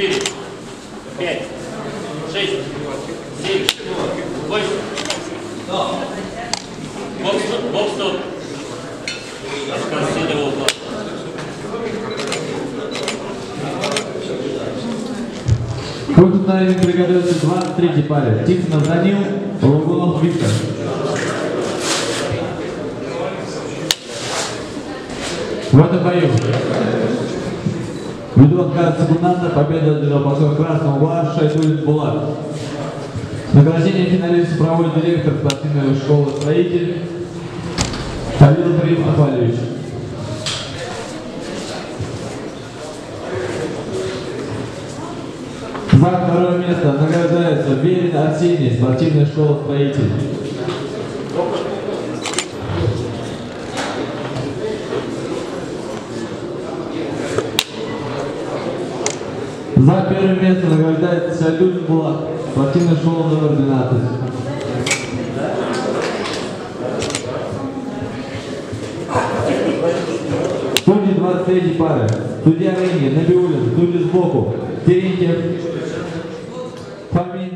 четыре, пять, шесть, семь, восемь. Бокс, бокс стоп. Расконсилировал план. Хочет на ринг приготовиться 23 паре. Тихонов Данил, Лугунов Виктор. В этом бою ввиду отказа секунданта победу одержал боксер красного угла Шайдулин Булат. Награждение финалистов проводит директор спортивной школы «Строитель» Халил Карим Афалевич. За второе место награждается Верин Арсений, спортивная школа «Строитель». За первое место награждается Салют Булат, спортивная школа номер 12. Судьи 23 пары. Судья Рейни, Набиулин, судьи сбоку. Терентьев, Фомин,